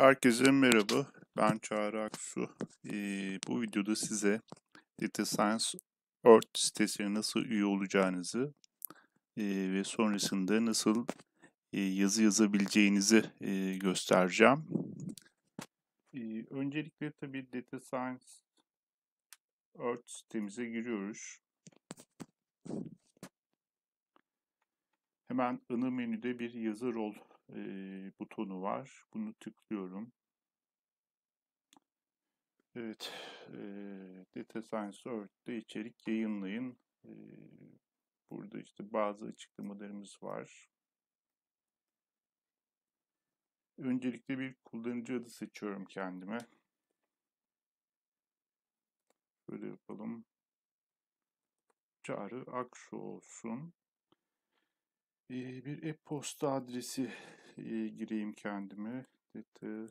Herkese merhaba, ben Çağrı Aksu. Ee, bu videoda size Data Science Earth sitesine nasıl üye olacağınızı e, ve sonrasında nasıl e, yazı yazabileceğinizi e, göstereceğim. E, öncelikle tabii Data Science Earth sitemize giriyoruz. Hemen ana menüde bir yazı rol e, butonu var. Bunu tıklıyorum. Evet, e, Data Science Earth'te içerik yayınlayın. E, burada işte bazı açıklamalarımız var. Öncelikle bir kullanıcı adı seçiyorum kendime. Böyle yapalım. Çağrı Aksu olsun. Bir e-posta adresi gireyim kendime. data.com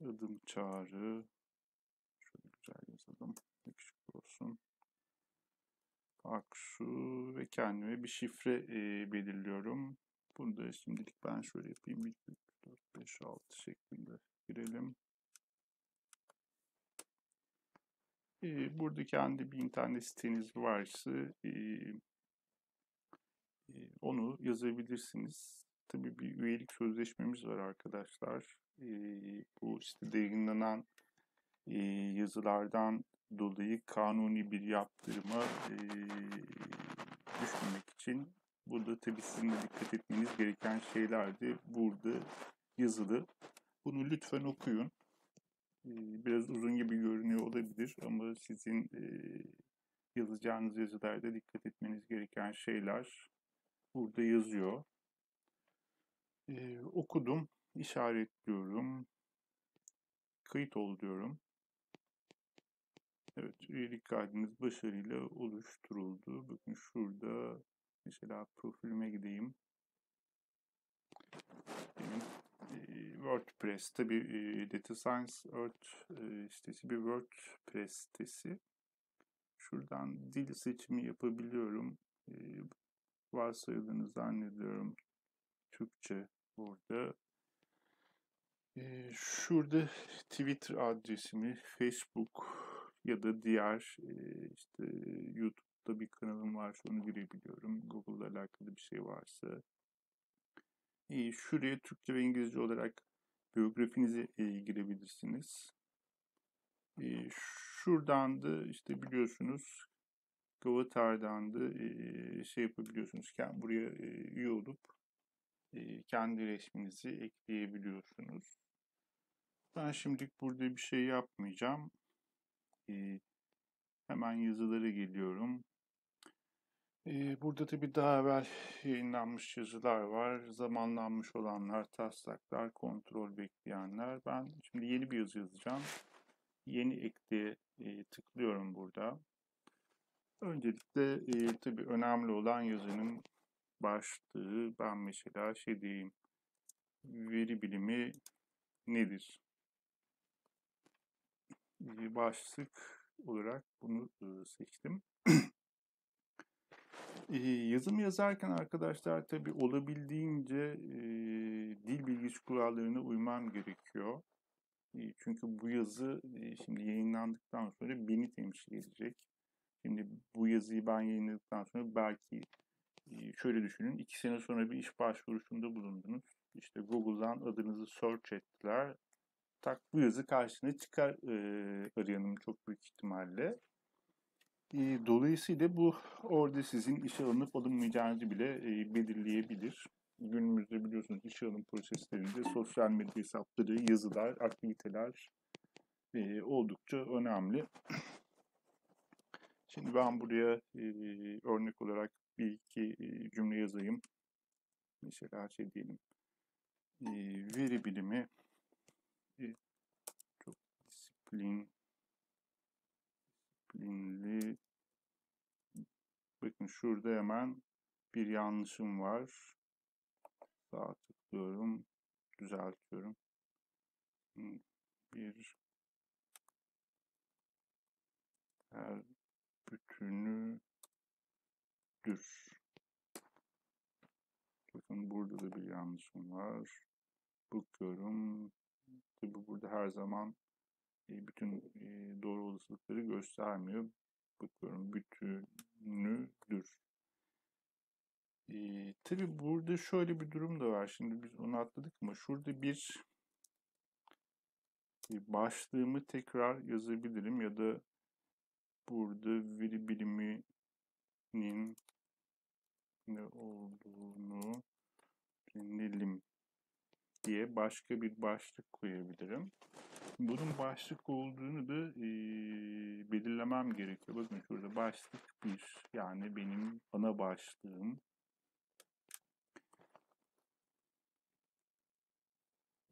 Adım Çağrı. Şöyle güzel yazalım. Yakışıklı olsun. Aksu ve kendime bir şifre e, belirliyorum. Bunu da şimdilik ben şöyle yapayım. 1, 2, 3, 4, 5, 6 şeklinde girelim. E, burada kendi bir internet siteniz varsa e, onu yazabilirsiniz. Tabii bir üyelik sözleşmemiz var arkadaşlar. E, bu sitede yayınlanan e, yazılardan dolayı kanuni bir yaptırıma e, düşmemek için burada tabii sizin de dikkat etmeniz gereken şeyler de burada yazılı. Bunu lütfen okuyun biraz uzun gibi görünüyor olabilir ama sizin yazacağınız yazılarda dikkat etmeniz gereken şeyler burada yazıyor. okudum, işaretliyorum, kayıt ol diyorum. Evet, üyelik kaydınız başarıyla oluşturuldu. Bakın şurada mesela profilime gideyim. Benim WordPress tabi e, Data Science Earth e, sitesi bir WordPress sitesi. Şuradan dil seçimi yapabiliyorum. E, varsayıldığını zannediyorum. Türkçe burada. E, şurada Twitter adresimi, Facebook ya da diğer e, işte YouTube'da bir kanalım varsa onu girebiliyorum. Google'la alakalı bir şey varsa şuraya Türkçe ve İngilizce olarak biyografinize e, girebilirsiniz. E, şuradan da işte biliyorsunuz Gavatar'dan da e, şey yapabiliyorsunuz. Yani buraya e, üye olup e, kendi resminizi ekleyebiliyorsunuz. Ben şimdilik burada bir şey yapmayacağım. E, hemen yazılara geliyorum. Burada tabii daha evvel yayınlanmış yazılar var. Zamanlanmış olanlar, taslaklar, kontrol bekleyenler. Ben şimdi yeni bir yazı yazacağım. Yeni ekle e, tıklıyorum burada. Öncelikle e, tabii önemli olan yazının başlığı. Ben mesela şey diyeyim. Veri bilimi nedir? Başlık olarak bunu e, seçtim. yazım yazarken arkadaşlar tabii olabildiğince e, dil bilgisi kurallarına uymam gerekiyor. E, çünkü bu yazı e, şimdi yayınlandıktan sonra beni temsil edecek. Şimdi bu yazıyı ben yayınladıktan sonra belki e, şöyle düşünün. iki sene sonra bir iş başvurusunda bulundunuz. İşte Google'dan adınızı search ettiler. Tak bu yazı karşına çıkar e, arayanın çok büyük ihtimalle. Dolayısıyla bu orada sizin işe alınıp alınmayacağınızı bile belirleyebilir. Günümüzde biliyorsunuz işe alım proseslerinde sosyal medya hesapları, yazılar, aktiviteler oldukça önemli. Şimdi ben buraya örnek olarak bir iki cümle yazayım. Mesela şey diyelim. veri bilimi çok disiplin disiplinli bakın şurada hemen bir yanlışım var. Sağ tıklıyorum. Düzeltiyorum. Bir her bütünü düz. Bakın burada da bir yanlışım var. Bakıyorum. Tabi burada her zaman bütün e, doğru olasılıkları göstermiyor. Bakıyorum bütünüdür. E, tabi burada şöyle bir durum da var. Şimdi biz onu atladık ama şurada bir e, başlığımı tekrar yazabilirim ya da burada veri biliminin ne olduğunu öğrenelim diye başka bir başlık koyabilirim. Bunun başlık olduğunu da e, belirlemem gerekiyor. Bakın şurada başlık bir yani benim ana başlığım.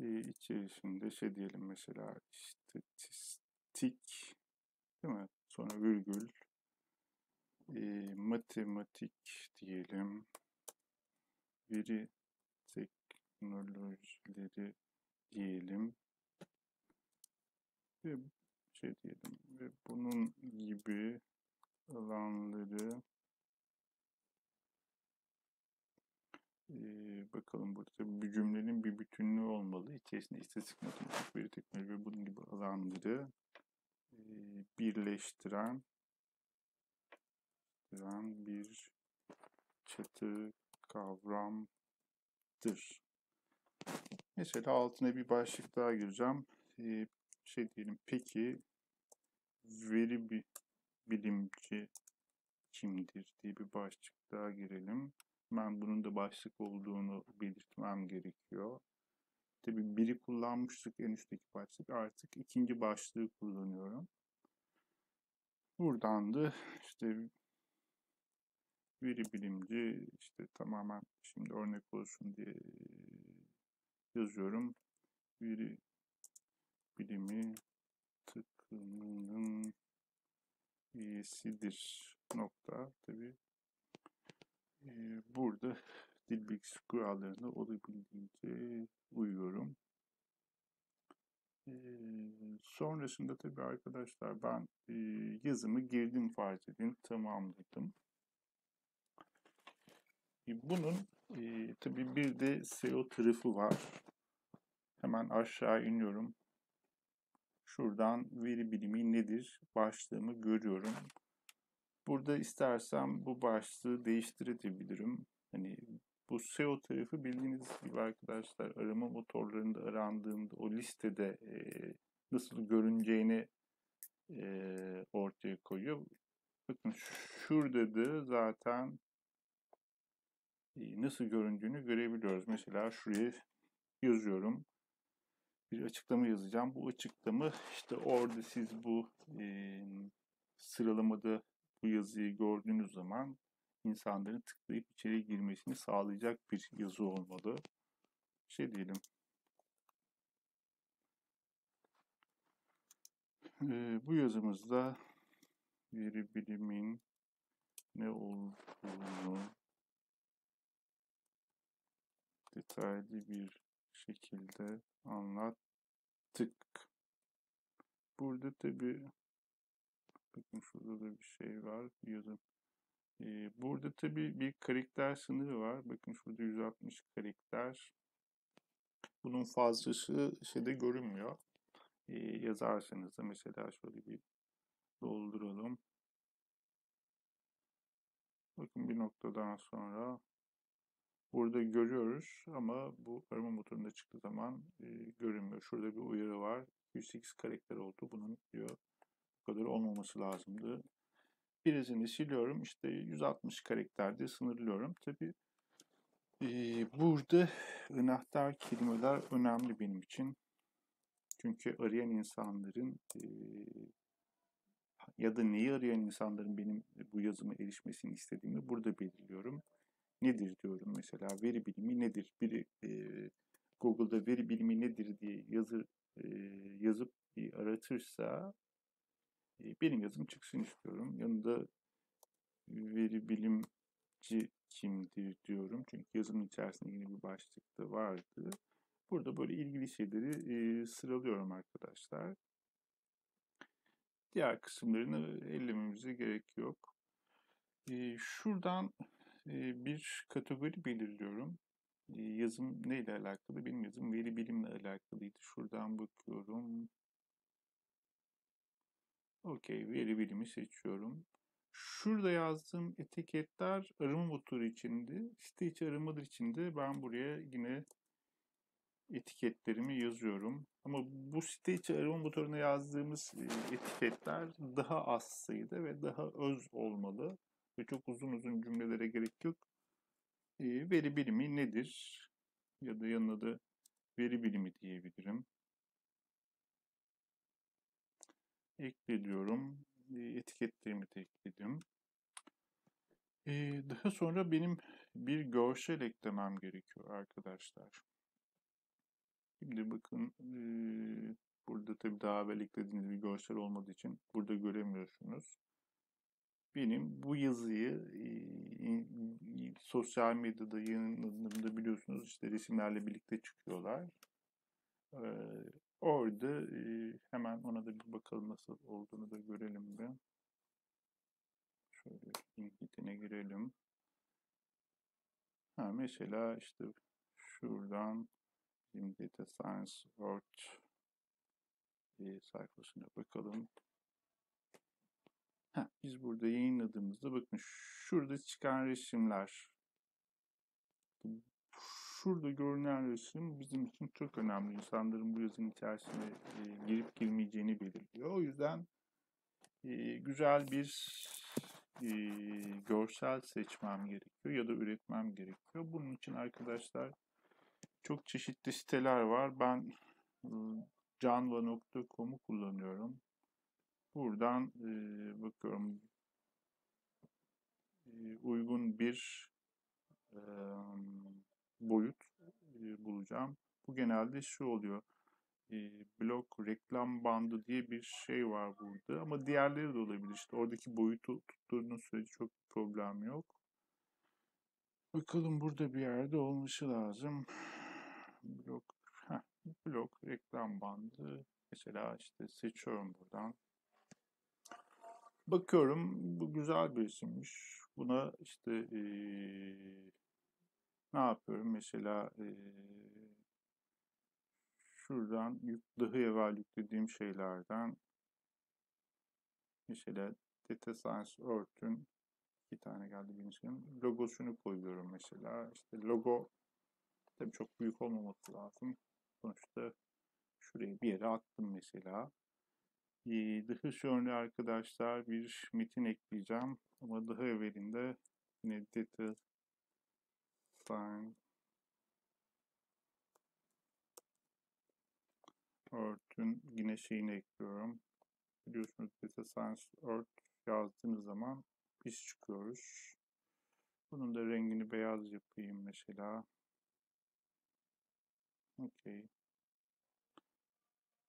E, içerisinde şey diyelim mesela istatistik değil mi? Sonra virgül e, matematik diyelim. Veri teknolojileri diyelim ve şey diyelim ve bunun gibi alanları ee, bakalım burada bir cümlenin bir bütünlüğü olmalı. İçerisinde istatistik, matematik, veri teknoloji ve bunun gibi alanları e, birleştiren bir çatı kavramdır. Mesela altına bir başlık daha gireceğim. Ee, şey diyelim peki veri bir bilimci kimdir diye bir başlık daha girelim. Ben bunun da başlık olduğunu belirtmem gerekiyor. Tabi biri kullanmıştık en üstteki başlık. Artık ikinci başlığı kullanıyorum. Buradan da işte veri bilimci işte tamamen şimdi örnek olsun diye yazıyorum. Veri bilimi takımının üyesidir nokta tabi ee, burada dil bilgisi kurallarına olabildiğince uyuyorum. Ee, sonrasında tabi arkadaşlar ben e, yazımı girdim farz edin tamamladım. Bunun e, tabii bir de SEO tarafı var. Hemen aşağı iniyorum. Şuradan veri bilimi nedir başlığımı görüyorum. Burada istersem bu başlığı değiştirebilirim. Hani bu SEO tarafı bildiğiniz gibi arkadaşlar arama motorlarında arandığında o listede e, nasıl görüneceğini e, ortaya koyuyor. Bakın şurada da zaten nasıl göründüğünü görebiliyoruz. Mesela şuraya yazıyorum. Bir açıklama yazacağım. Bu açıklama işte orada siz bu e, sıralamada bu yazıyı gördüğünüz zaman insanların tıklayıp içeri girmesini sağlayacak bir yazı olmalı. Şey diyelim. E, bu yazımızda veri bilimin ne olduğunu detaylı bir şekilde anlattık. Burada tabi bakın şurada da bir şey var yazın. Ee, burada tabi bir karakter sınırı var. Bakın şurada 160 karakter. Bunun fazlası şeyde görünmüyor. Ee, yazarsanız da mesela şöyle bir dolduralım. Bakın bir noktadan sonra Burada görüyoruz ama bu arama motorunda çıktığı zaman e, görünmüyor. Şurada bir uyarı var. 108 karakter oldu. Bunun diyor bu kadar olmaması lazımdı. Birisini siliyorum. İşte 160 karakterde sınırlıyorum. Tabi e, burada anahtar kelimeler önemli benim için. Çünkü arayan insanların e, ya da neyi arayan insanların benim bu yazıma erişmesini istediğimi burada belirliyorum nedir diyorum mesela veri bilimi nedir? Biri e, Google'da veri bilimi nedir diye yazı e, yazıp bir aratırsa e, benim yazım çıksın istiyorum. Yanında veri bilimci kimdir diyorum. Çünkü yazımın içerisinde yine bir başlık da vardı. Burada böyle ilgili şeyleri e, sıralıyorum arkadaşlar. Diğer kısımlarını ellememize gerek yok. E, şuradan bir kategori belirliyorum. yazım neyle alakalı? Benim yazım veri bilimle alakalıydı. Şuradan bakıyorum. Okey, veri bilimi seçiyorum. Şurada yazdığım etiketler arama motoru içindi. Site içi aramalar içinde ben buraya yine etiketlerimi yazıyorum. Ama bu site içi arama motoruna yazdığımız etiketler daha az sayıda ve daha öz olmalı. Ve çok uzun uzun cümlelere gerek yok. E, veri bilimi nedir? Ya da yanına da veri bilimi diyebilirim. Ekle diyorum. E, etiketlerimi de ekledim. E, daha sonra benim bir görsel eklemem gerekiyor arkadaşlar. Şimdi bakın e, burada tabii daha evvel eklediğiniz bir görsel olmadığı için burada göremiyorsunuz. Benim bu yazıyı e, sosyal medyada yayınladığımda biliyorsunuz işte resimlerle birlikte çıkıyorlar. E, orada e, hemen ona da bir bakalım nasıl olduğunu da görelim bir. Şöyle linkitine girelim. Ha, mesela işte şuradan Data Science World e, sayfasına bakalım. Heh, biz burada yayınladığımızda bakın şurada çıkan resimler. Şurada görünen resim bizim için çok önemli. İnsanların bu yazının içerisine e, girip girmeyeceğini belirliyor. O yüzden e, güzel bir e, görsel seçmem gerekiyor ya da üretmem gerekiyor. Bunun için arkadaşlar çok çeşitli siteler var. Ben canva.com'u kullanıyorum. Buradan e, bakıyorum e, uygun bir e, boyut e, bulacağım. Bu genelde şu oluyor. E, blok reklam bandı diye bir şey var burada ama diğerleri de olabilir. İşte oradaki boyutu tutturduğunuz sürece çok problem yok. Bakalım burada bir yerde olması lazım. Blok, heh, blok reklam bandı. Mesela işte seçiyorum buradan. Bakıyorum bu güzel bir isimmiş. Buna işte ee, ne yapıyorum? Mesela ee, şuradan yük, daha evvel yüklediğim şeylerden mesela Data Science Earth'ün iki tane geldi benim logosunu koyuyorum mesela. İşte logo tabii çok büyük olmaması lazım. Sonuçta şuraya bir yere attım mesela. Daha sonra arkadaşlar bir metin ekleyeceğim. Ama daha evvelinde yine data sign Earth'ün yine şeyini ekliyorum. Biliyorsunuz Data Science Earth yazdığınız zaman biz çıkıyoruz. Bunun da rengini beyaz yapayım mesela. Okey.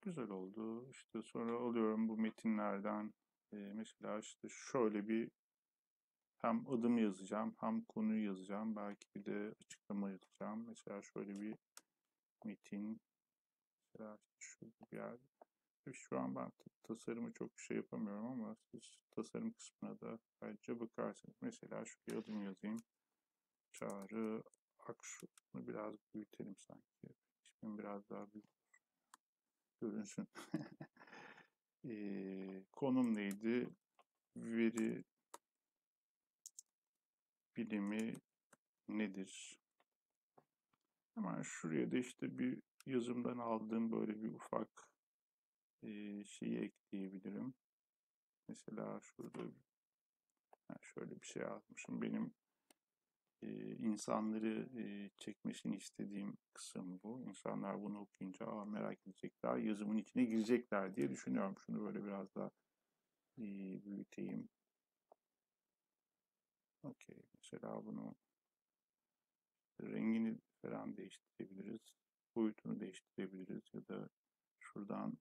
Güzel oldu. İşte sonra alıyorum bu metinlerden e, mesela işte şöyle bir hem adım yazacağım hem konuyu yazacağım. Belki bir de açıklama yazacağım. Mesela şöyle bir metin mesela şurada bir yerde. Şu an ben tasarımı çok şey yapamıyorum ama siz tasarım kısmına da ayrıca bakarsınız. Mesela şuraya adım yazayım. Çağrı Aksu. Bunu biraz büyütelim sanki. İsmim biraz daha büyük görünsün. e, konum neydi? Veri bilimi nedir? Hemen şuraya da işte bir yazımdan aldığım böyle bir ufak e, şeyi ekleyebilirim. Mesela şurada şöyle bir şey yazmışım. Benim e, insanları e, çekmesini istediğim kısım bu. İnsanlar bunu okuyunca Aa, merak edecekler, yazımın içine girecekler diye düşünüyorum. Şunu böyle biraz daha e, büyüteyim. Okey. Mesela bunu rengini falan değiştirebiliriz. Boyutunu değiştirebiliriz ya da şuradan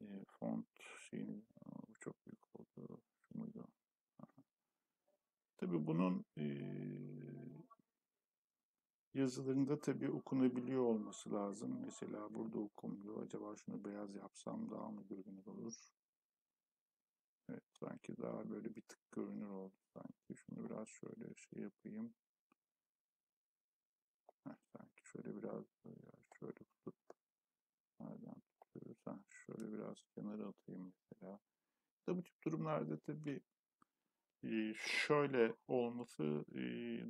e, font şeyini bu çok büyük oldu. Şu muydu? Tabii bunun e, yazılarında tabii okunabiliyor olması lazım. Mesela burada okunmuyor. Acaba şunu beyaz yapsam daha mı görünür olur? Evet, sanki daha böyle bir tık görünür oldu sanki. Şunu biraz şöyle şey yapayım. Heh, şöyle biraz şöyle tutup nereden tutuyoruz? Ha, şöyle biraz kenara atayım mesela. İşte bu tip durumlarda tabii e, şöyle olması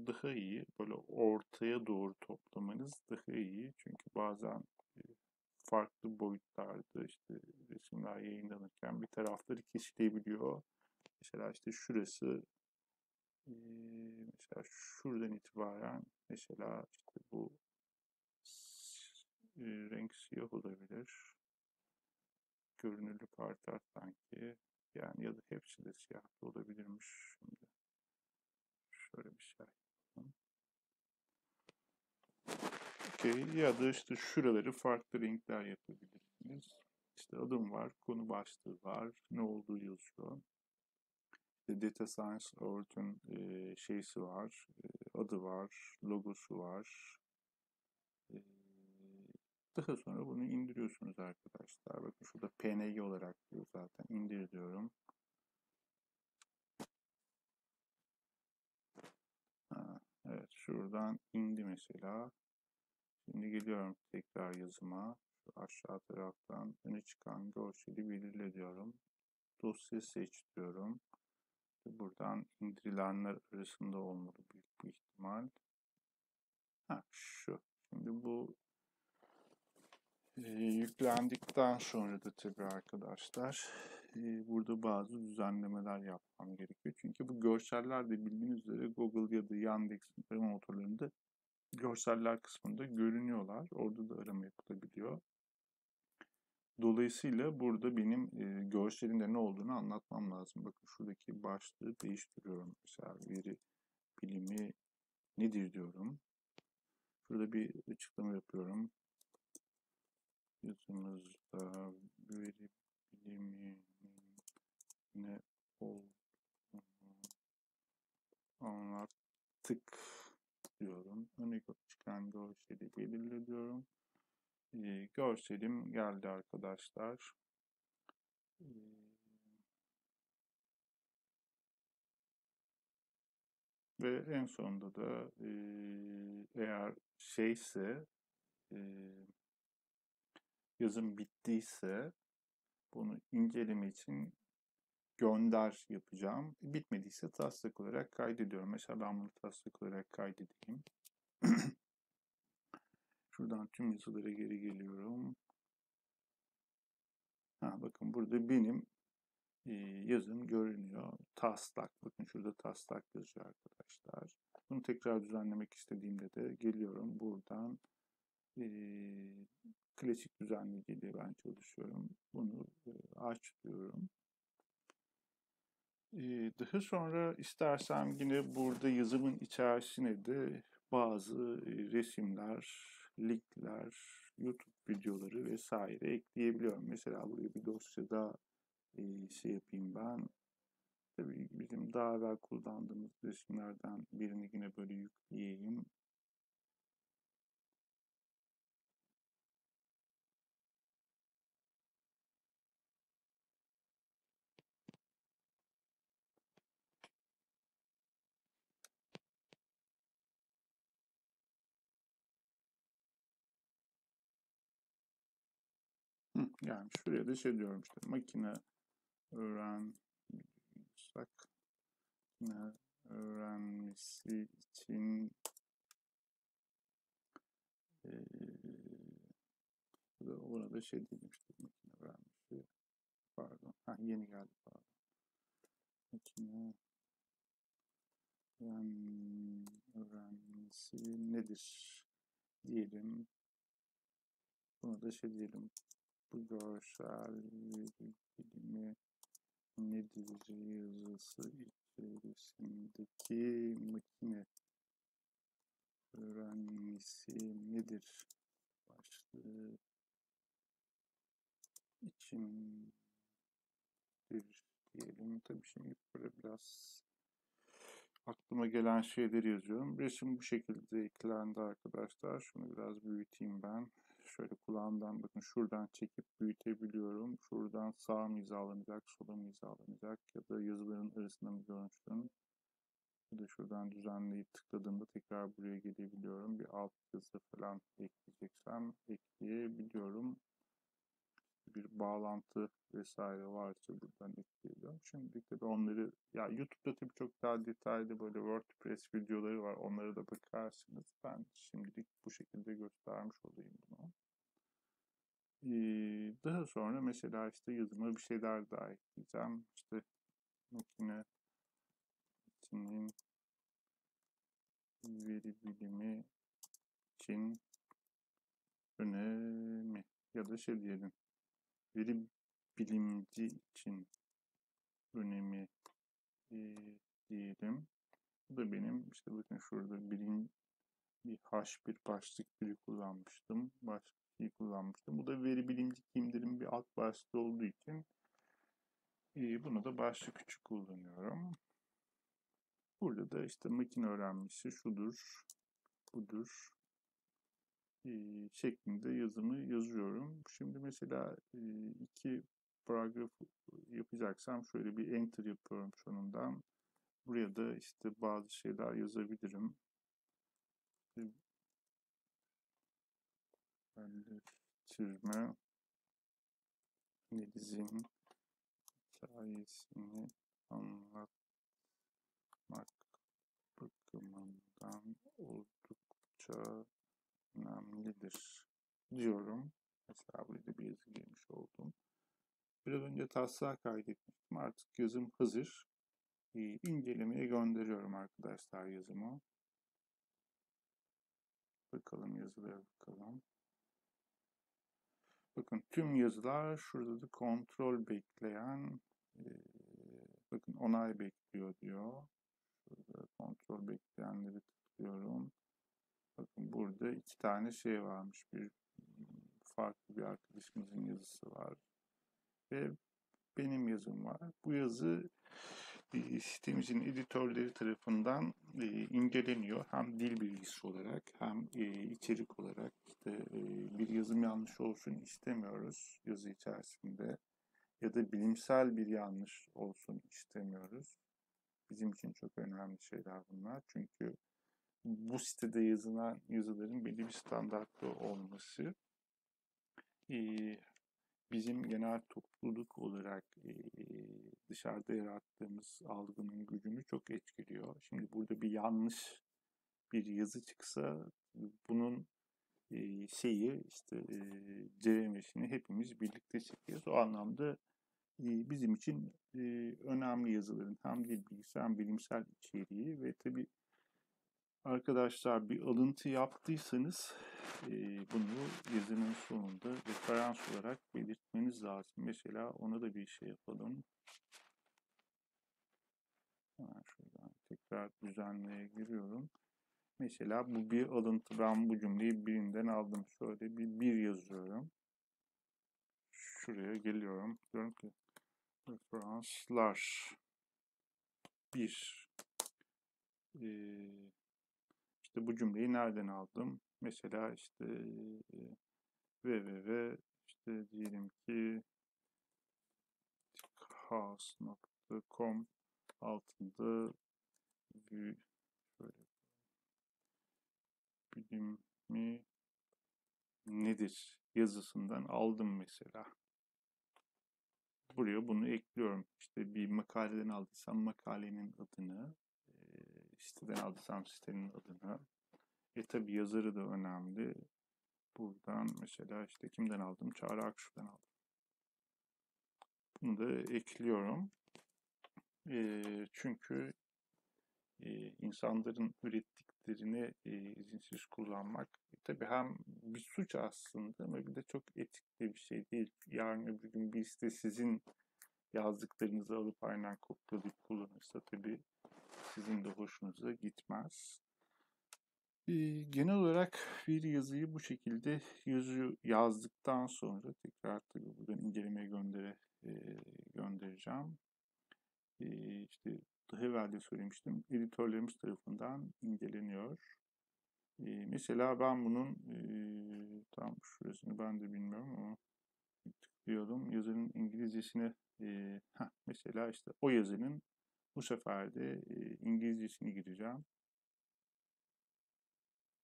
daha iyi. Böyle ortaya doğru toplamanız daha iyi. Çünkü bazen farklı boyutlarda işte resimler yayınlanırken bir tarafları kesilebiliyor. Mesela işte şurası mesela şuradan itibaren mesela işte bu renk siyah olabilir. Görünürlük artar sanki. Yani ya da hepsi de siyah da olabilirmiş. Şimdi şöyle bir şey yapalım. Okey. Ya da işte şuraları farklı renkler yapabilirsiniz. İşte adım var, konu başlığı var, ne olduğu yazıyor. İşte Data Science Ort'un e, şeysi var, e, adı var, logosu var. Daha sonra bunu indiriyorsunuz arkadaşlar. Bakın şurada PNG olarak diyor zaten. İndir diyorum. Ha, evet şuradan indi mesela. Şimdi geliyorum tekrar yazıma. Şu aşağı taraftan öne çıkan görseli belirle diyorum. Dosya seç diyorum. Buradan indirilenler arasında olmalı büyük bir ihtimal. Ha, şu. Şimdi bu e, yüklendikten sonra da tabii arkadaşlar e, burada bazı düzenlemeler yapmam gerekiyor. Çünkü bu görseller de bildiğiniz üzere Google ya da Yandex'in arama motorlarında görseller kısmında görünüyorlar. Orada da arama yapılabiliyor. Dolayısıyla burada benim e, görselinde ne olduğunu anlatmam lazım. Bakın şuradaki başlığı değiştiriyorum. Mesela veri bilimi nedir diyorum. Şurada bir açıklama yapıyorum. Yazımızda veri biliminin ne olduğunu anlattık diyorum. Öne çıkan görseli belirle diyorum. Ee, görselim geldi arkadaşlar. Ee, ve en sonunda da e, eğer şeyse e, yazım bittiyse bunu inceleme için gönder yapacağım. Bitmediyse taslak olarak kaydediyorum. Mesela ben bunu taslak olarak kaydedeyim. Şuradan tüm yazılara geri geliyorum. Ha, bakın burada benim e, yazım görünüyor. Taslak. Bakın şurada taslak yazıyor arkadaşlar. Bunu tekrar düzenlemek istediğimde de geliyorum. Buradan e, klasik düzenleyiciyle ben çalışıyorum. Bunu e. E, daha sonra istersem yine burada yazımın içerisine de bazı e, resimler, linkler, YouTube videoları vesaire ekleyebiliyorum. Mesela buraya bir dosyada e, şey yapayım ben. Tabii bizim daha evvel kullandığımız resimlerden birini yine böyle yükleyeyim. Yani şuraya da şey diyorum işte makine öğrensak makine öğrenmesi için e, ona da şey dedim işte makine öğrenmesi pardon ha, yeni geldi pardon. Makine öğren, öğrenmesi nedir diyelim. Buna da şey diyelim bu görsel bilimi nedir yazısı içerisindeki makine öğrenmesi nedir başlığı içindir diyelim. Tabii şimdi böyle biraz aklıma gelen şeyleri yazıyorum. Resim bu şekilde eklendi arkadaşlar. Şunu biraz büyüteyim ben şöyle kulağımdan bakın şuradan çekip büyütebiliyorum. Şuradan sağ mı hizalanacak, sola mı hizalanacak ya da yazıların arasında mı görünsün Ya da şuradan düzenleyip tıkladığımda tekrar buraya gelebiliyorum. Bir alt yazı falan ekleyeceksem ekleyebiliyorum. Bir bağlantı vesaire varsa buradan ekleyebiliyorum. Şimdi de onları ya YouTube'da tabii çok daha detaylı böyle WordPress videoları var. Onlara da bakarsınız. Ben şimdilik bu şekilde göstermiş olayım bunu. Daha sonra mesela işte yazıma bir şeyler daha ekleyeceğim. İşte makine içinin veri bilimi için önemi ya da şey diyelim veri bilimci için önemi e, diyelim. Bu da benim işte bakın şurada bilim bir H1 başlık biri kullanmıştım. Başka bir kullanmıştım. Bu da veri bilimci kimdir'in bir alt başlığı olduğu için e, bunu da başlık küçük kullanıyorum. Burada da işte makine öğrenmesi şudur, budur e, şeklinde yazımı yazıyorum. Şimdi mesela e, iki paragraf yapacaksam şöyle bir enter yapıyorum sonundan. Buraya da işte bazı şeyler yazabilirim. Hallettirme analizin hikayesini anlatmak bakımından oldukça önemlidir diyorum. Mesela burada bir yazı girmiş oldum. Biraz önce taslağı kaydetmiştim. Artık yazım hazır. Ee, gönderiyorum arkadaşlar yazımı. Bakalım yazılara bakalım. Bakın tüm yazılar şurada da kontrol bekleyen e, bakın onay bekliyor diyor. Şurada kontrol bekleyenleri tıklıyorum. Bakın burada iki tane şey varmış. Bir farklı bir arkadaşımızın yazısı var. Ve benim yazım var. Bu yazı sitemizin editörleri tarafından e, inceleniyor. Hem dil bilgisi olarak hem e, içerik olarak işte e, bir yazım yanlış olsun istemiyoruz yazı içerisinde ya da bilimsel bir yanlış olsun istemiyoruz. Bizim için çok önemli şeyler bunlar. Çünkü bu sitede yazılan yazıların belli bir standartta olması e, bizim genel topluluk olarak dışarıda yarattığımız algının gücünü çok etkiliyor. Şimdi burada bir yanlış bir yazı çıksa bunun şeyi işte e, ceremesini hepimiz birlikte çekiyoruz. O anlamda bizim için önemli yazıların hem dil bilgisi hem bilimsel içeriği ve tabii Arkadaşlar bir alıntı yaptıysanız e, bunu yazının sonunda referans olarak belirtmeniz lazım. Mesela ona da bir şey yapalım. Hemen şuradan tekrar düzenleye giriyorum. Mesela bu bir alıntı. Ben bu cümleyi birinden aldım. Şöyle bir bir yazıyorum. Şuraya geliyorum. Diyorum ki referanslar bir ee, işte bu cümleyi nereden aldım? Mesela işte www işte diyelim ki house.com altında şöyle bilimi nedir yazısından aldım mesela. Buraya bunu ekliyorum. İşte bir makaleden aldıysam makalenin adını, siteden aldıysam sitenin adını. E tabi yazarı da önemli. Buradan mesela işte kimden aldım? Çağrı Akşu'dan aldım. Bunu da ekliyorum. E, çünkü e, insanların ürettiklerini e, izinsiz kullanmak e, tabii hem bir suç aslında ama bir de çok etikli bir şey değil. Yarın öbür gün birisi de sizin yazdıklarınızı alıp aynen kopyalayıp kullanırsa tabii sizin de hoşunuza gitmez. Genel olarak bir yazıyı bu şekilde yazı yazdıktan sonra tekrar tabii buradan incelemeye göndere, göndereceğim. E, işte daha evvel de söylemiştim. Editörlerimiz tarafından inceleniyor. Mesela ben bunun tam şurasını ben de bilmiyorum ama tıklıyorum. Yazının İngilizcesine mesela işte o yazının Bu sefer de İngilizcesini gireceğim.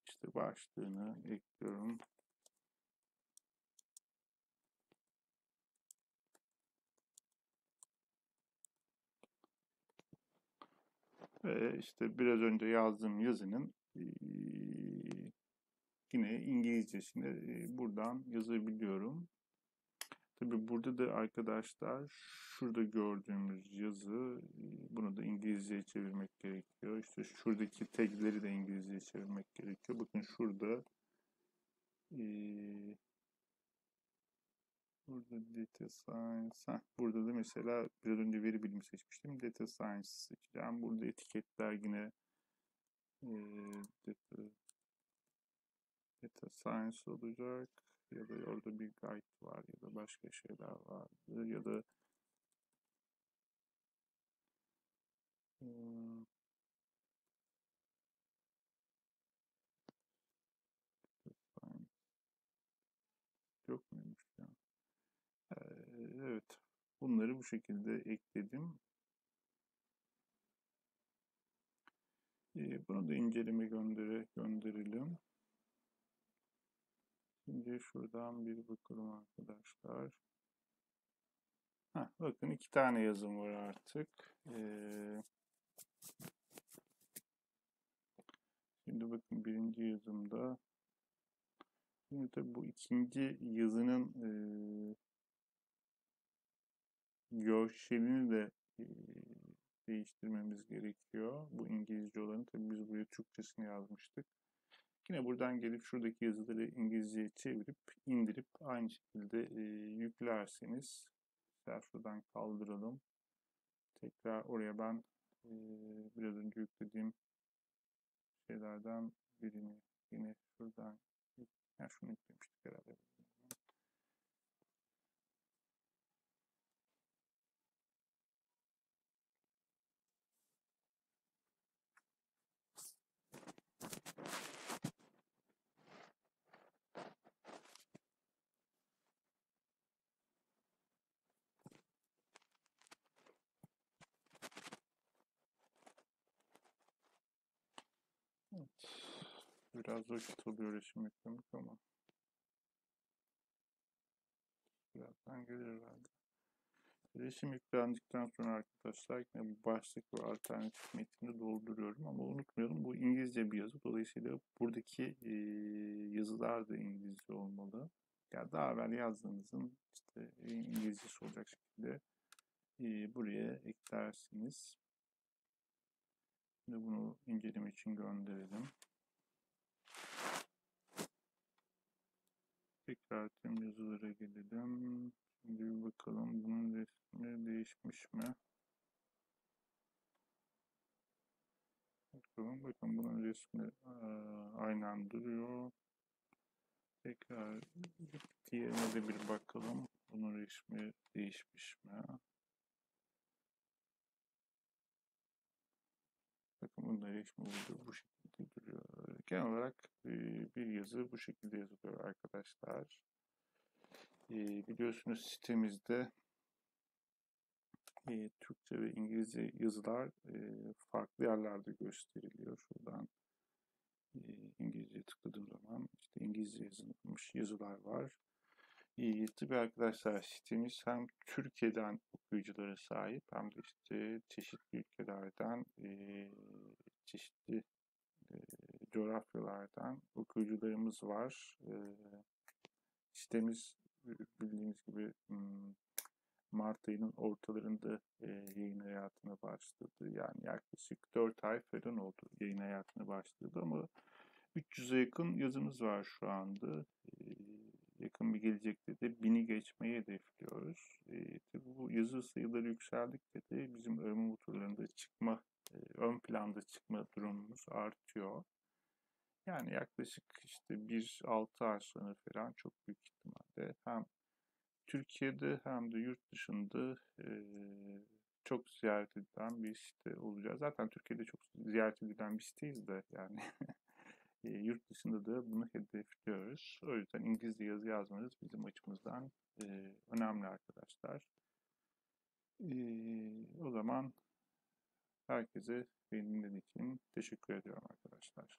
İşte başlığını ekliyorum. Ve işte biraz önce yazdığım yazının yine İngilizcesini buradan yazabiliyorum. Tabi burada da arkadaşlar şurada gördüğümüz yazı bunu da İngilizceye çevirmek gerekiyor. İşte şuradaki tagleri de İngilizceye çevirmek gerekiyor. Bakın şurada e, burada data science heh, burada da mesela biraz önce veri bilimi seçmiştim. Data science seçeceğim. Burada etiketler yine e, data, data science olacak ya da orada bir guide var ya da başka şeyler vardı ya da hmm, yok muymuş ya? Evet. Bunları bu şekilde ekledim. Bunu da inceleme göndere gönderelim. Şimdi şuradan bir bakalım arkadaşlar. Heh, bakın iki tane yazım var artık. Ee, şimdi bakın birinci yazımda Şimdi tabii bu ikinci yazının e, görselini de e, değiştirmemiz gerekiyor. Bu İngilizce olanı tabii biz buraya Türkçesini yazmıştık. Yine buradan gelip şuradaki yazıları İngilizceye çevirip indirip aynı şekilde e, yüklerseniz mesela şuradan kaldıralım. Tekrar oraya ben e, biraz önce yüklediğim şeylerden birini yine şuradan yani şunu yüklemiştik herhalde. Biraz vakit oluyor resim yüklemek ama birazdan gelir herhalde. Resim yüklendikten sonra arkadaşlar yine bu başlık ve alternatif metni dolduruyorum ama unutmayalım bu İngilizce bir yazı. Dolayısıyla buradaki e, yazılar da İngilizce olmalı. Yani daha evvel yazdığınızın işte İngilizcesi olacak şekilde e, buraya eklersiniz. Şimdi bunu inceleme için gönderelim. Tekrar tüm yazılara gelelim. Şimdi bir bakalım bunun resmi değişmiş mi? Bakalım bakın bunun resmi aynen duruyor. Tekrar diğerine de bir bakalım. Bunun resmi değişmiş mi? Resmi burada bu şekilde duruyor. Genel olarak bir yazı bu şekilde yazılıyor arkadaşlar. Biliyorsunuz sitemizde Türkçe ve İngilizce yazılar farklı yerlerde gösteriliyor. Şuradan İngilizce tıkladığım zaman işte İngilizce yazılmış yazılar var. E, tabii arkadaşlar sitemiz hem Türkiye'den okuyuculara sahip hem de işte çeşitli ülkelerden e, çeşitli e, coğrafyalardan okuyucularımız var. E, sitemiz bildiğiniz gibi Mart ayının ortalarında e, yayın hayatına başladı. Yani yaklaşık 4 ay falan oldu yayın hayatına başladı ama 300'e yakın yazımız var şu anda. E, yakın bir gelecekte de bini geçmeyi hedefliyoruz. E, tabii bu yazı sayıları yükseldikçe de bizim arama motorlarında çıkma, e, ön planda çıkma durumumuz artıyor. Yani yaklaşık işte 1-6 ay sonra falan çok büyük ihtimalle hem Türkiye'de hem de yurt dışında e, çok ziyaret edilen bir site olacak. Zaten Türkiye'de çok ziyaret edilen bir siteyiz de yani e, yurt dışında da bunu hedefliyoruz. O yüzden İngilizce yazı yazmanız bizim açımızdan e, önemli arkadaşlar. E, o zaman Herkese benim için teşekkür ediyorum arkadaşlar.